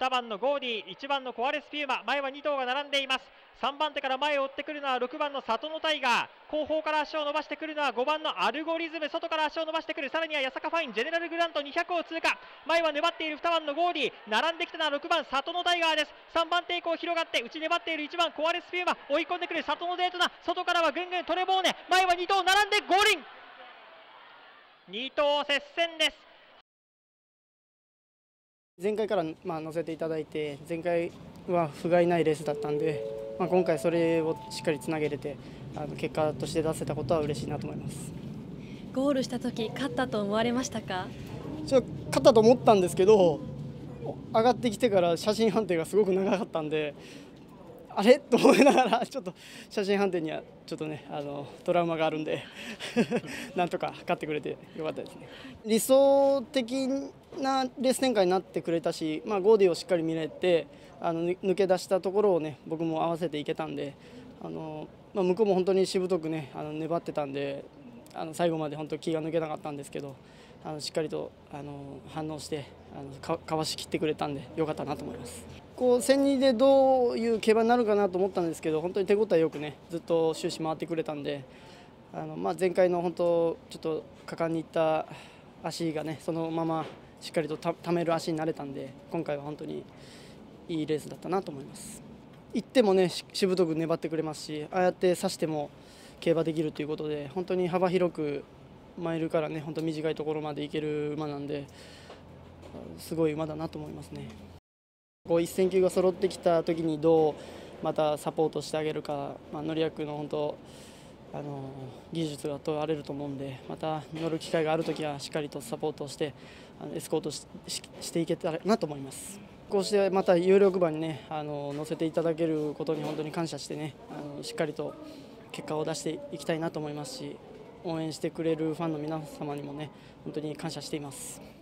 2番のゴーディー1番のコアレスピューマ前は2頭が並んでいます。3番手から前を追ってくるのは6番のサトノタイガー。後方から足を伸ばしてくるのは5番のアルゴリズム。外から足を伸ばしてくるさらにはヤサカファインジェネラルグラント200を通過。前は粘っている2番のゴーディー並んできたのは6番サトノタイガーです。3番手以降広がって内粘っている1番コアレスピューマ追い込んでくるサトノデートナ外からはぐんぐんトレボーネ前は2頭並んでゴールイン2頭接戦です。前回からまあ乗せていただいて前回は不甲斐ないレースだったんで、まあ、今回それをしっかりつなげれてあの結果として出せたことは嬉しいなと思います。ゴールした時勝ったと思われましたか？ちょ勝ったと思ったんですけど上がってきてから写真判定がすごく長かったんであれ？と思いながらちょっと写真判定にはちょっとねあのトラウマがあるんで なんとか勝ってくれてよかったですね。理想的なレース展開になってくれたし、まあ、ゴーディをしっかり見れてあの抜け出したところをね僕も合わせていけたんであの、まあ、向こうも本当にしぶとくねあの粘ってたんであの最後まで本当気が抜けなかったんですけどあのしっかりとあの反応してあのかかわしきってくれたんでよかったなと思います。こう1002でどういう競馬になるかなと思ったんですけど本当に手応えよくねずっと終始回ってくれたんであの、まあ、前回の本当ちょっと果敢にいった足がねそのまましっかりとたためる足になれたんで今回は本当にいいレースだったなと思います。行ってもねししぶとく粘ってくれますしああやって刺しても競馬できるということで本当に幅広くマイルからね本当短いところまで行ける馬なんですごい馬だなと思いますね。こう一戦級が揃ってきた時にどうまたサポートしてあげるか、まあ、乗役の本当あの技術が問われると思うんでまた乗る機会がある時はしっかりとサポートしてあのエスコートししていけたらなと思います。こうしてまた有力馬にねあの乗せていただけることに本当に感謝してねあのしっかりと結果を出していきたいなと思いますし応援してくれるファンの皆様にもね本当に感謝しています。